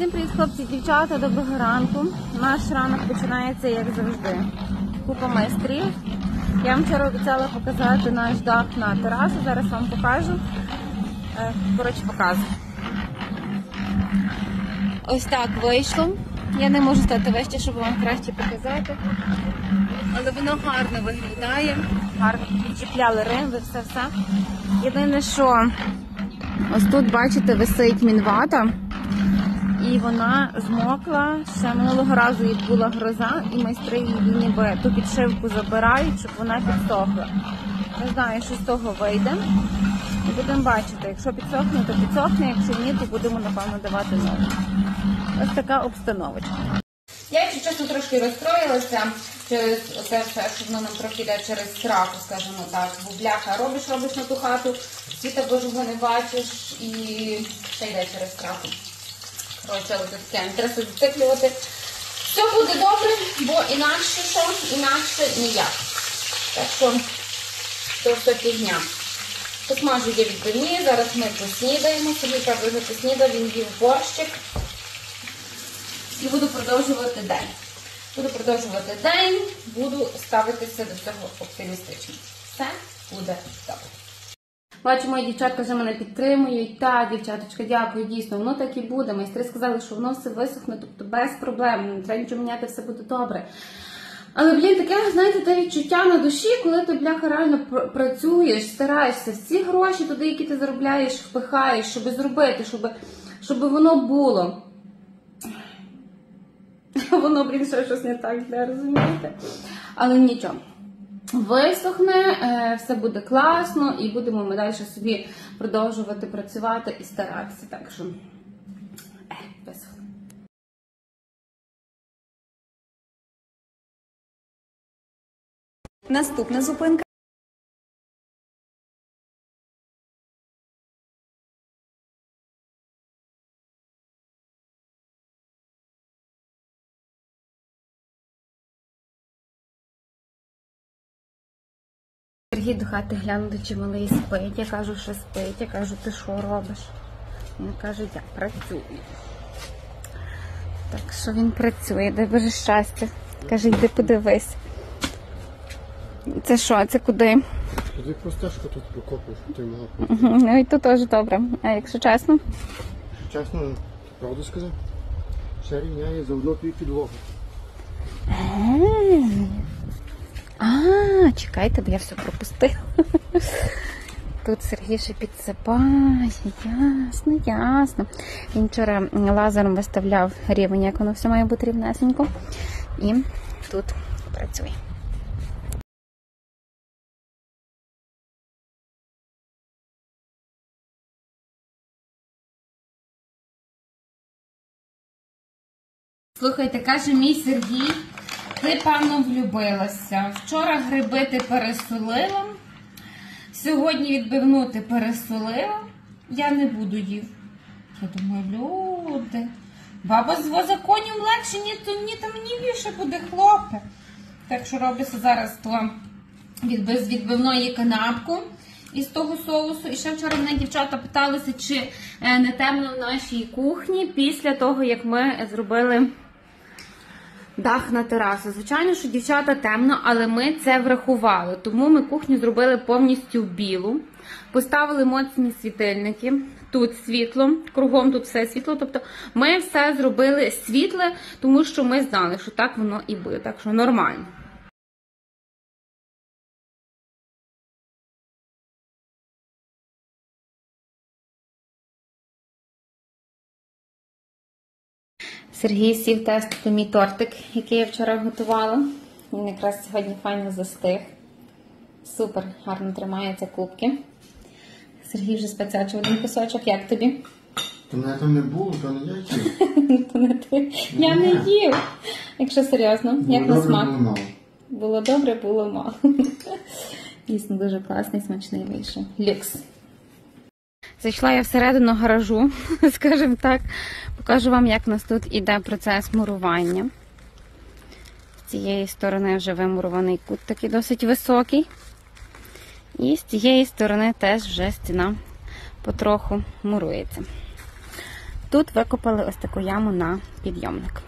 Всім привіт, хлопці, дівчата, доброго ранку. Наш ранок починається як завжди. Купа майстрів. Я вам вчора обіцяла показати наш дах на терасу. Зараз вам покажу. Е, Коротше, показую. Ось так вийшло. Я не можу стати вище, щоб вам краще показати. Але воно гарно виглядає. Гарно підчіпляли римби, все-все. Єдине, що ось тут, бачите, висить мінвата. І вона змокла. Ще минулого разу їй була гроза, і майстри її ніби ту підшивку забирають, щоб вона підсохла. Не знаю, що з того вийде. Будемо бачити, якщо підсохне, то підсохне, якщо ні, то будемо напевно давати нову. Ось така обстановочка. Я, якщо чесно, трошки розстроїлася через все, що воно нам трохи йде через страху, скажімо так. Бо бляха робиш, робиш на ту хату, світа Божого не бачиш і ще йде через страху. Треба собі зациклювати. Все буде добре, бо інакше що, інакше ніяк. Так що, то все фігня. Посмажу є відбивні, зараз ми поснідаємо. Правда вже поснідав, він їв борщик. І буду продовжувати день. Буду продовжувати день, буду ставитися до цього оптимістично. Все буде добре. Бачу, мої дівчатка вже мене підтримують. Та, дівчаточка, дякую, дійсно, воно так і буде. Майстри сказали, що воно все висохне, тобто без проблем, не треба нічого міняти, все буде добре. Але, блін, таке, знаєте, те відчуття на душі, коли ти, бляха, реально пр- працюєш, стараєшся, всі гроші туди, які ти заробляєш, впихаєш, щоб зробити, щоб, щоб воно було. Воно, блін, ще щось не так, для розумієте? Але нічого. Висохне, е, все буде класно, і будемо ми далі собі продовжувати працювати і старатися. Так що е, висохне. Наступна зупинка. Сергій до хати глянути, чи малий спить. Я кажу, що спить. Я кажу, ти що робиш? Він каже, я працюю. Так що він працює, дай Боже щастя. Каже, йди подивись. Це що? Це куди? Туди простежку тут прокопуєш, ти мала Мгм, Ну і тут теж добре. А якщо чесно? Чесно, ти правду сказав? Ще рівняє заодно твій підлогу. А, чекайте, бо я все пропустила. Тут Сергій ще підсипає. Ясно, ясно. Він вчора лазером виставляв рівень, як воно все має бути рівнесенько. І тут працює. Слухайте, каже мій Сергій, ти певно влюбилася. Вчора гриби ти пересолила, сьогодні відбивну ти пересолила. Я не буду їв. Я думаю, люди. Баба з возаконів легше, ні, то ні там ні більше буде хлопе. Так що робиться зараз то відби- з відбивної канапку із того соусу. І ще вчора мене дівчата питалися, чи е, не темно в нашій кухні після того, як ми зробили дах на терасу. Звичайно, що дівчата темно, але ми це врахували. Тому ми кухню зробили повністю білу. Поставили моцні світильники. Тут світло, кругом тут все світло. Тобто ми все зробили світле, тому що ми знали, що так воно і буде. Так що нормально. Сергій сів тестити мій тортик, який я вчора готувала. Він якраз сьогодні файно застиг. Супер, гарно тримаються кубки. Сергій вже спецячив один кусочок. Як тобі? То мене там не було, то не я. То не ти. Я не їв. Якщо серйозно, як на Було добре, смак? було мало. Було добре, було мало. Дійсно дуже класний, смачний вийшов. Люкс. Зайшла я всередину гаражу, скажімо так. Покажу вам, як у нас тут іде процес мурування. З цієї сторони вже вимурований кут такий досить високий. І з цієї сторони теж вже стіна потроху мурується. Тут викопали ось таку яму на підйомник.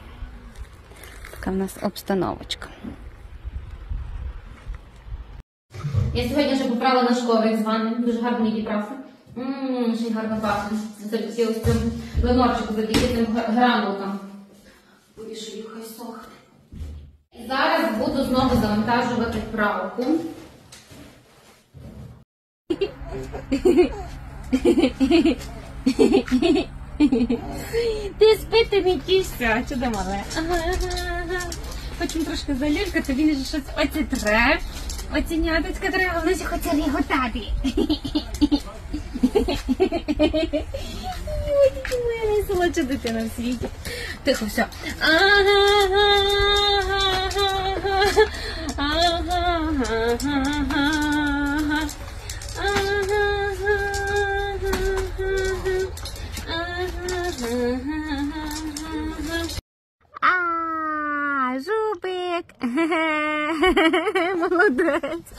Така в нас обстановочка. Я сьогодні вже попрала наш коврик з ванни. Дуже гарно відібрався. Ммм, ще й гарно пахне. Завдяки ось цим линорчику, завдяки цим гранулкам. Повішую, хай сохне. Зараз буду знову завантажувати пралку. Ти спити не тішся, чудо мале. Хочемо трошки залюлькати, він же щось оці тре. Оці няточка треба, воно ще хоче реготати. Моя найсолодша дитина в світі. Тихо, все. А, жубик. Молодець.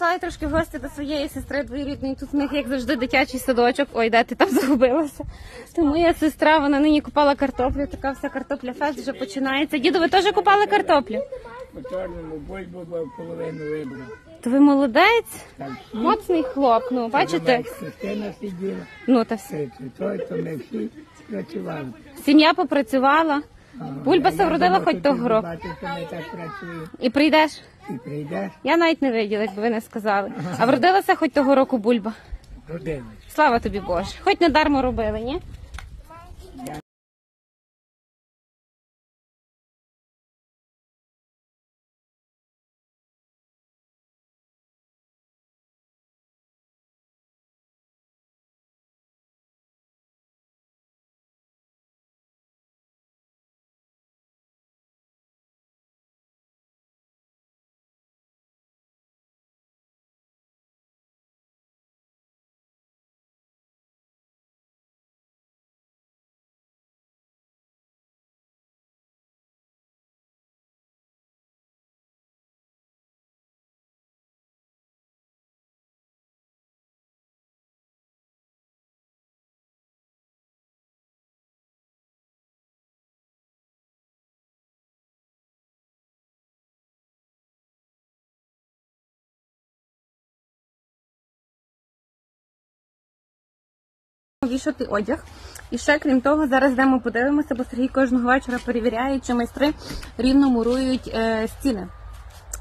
Я трошки в гості до своєї сестри двоюрідної. Тут в них, як завжди, дитячий садочок. Ой, де ти там загубилася? То моя сестра, вона нині купала картоплю. Така вся картопля фест вже починається. Діду, ви теж купали картоплю? По чорному бульбу половину вибрав. То ви молодець? Моцний хлоп, ну бачите? Як Христина сиділа, Ну та все. той, то ми всі працювали. Сім'я попрацювала. Бульбаса вродила хоч того року. І прийдеш? І прийдеш, Я навіть не виділа, якби ви не сказали. А вродилася хоч того року бульба. родилась. Слава тобі Боже. Хоч не дармо робили, ні? Вішати одяг. І ще крім того, зараз йдемо подивимося, бо Сергій кожного вечора перевіряє, чи майстри рівно мурують е, стіни.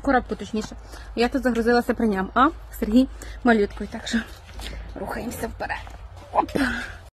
Коробку точніше. Я тут загрузилася при ньому. А Сергій малюткою. Так що рухаємося вперед. Оп!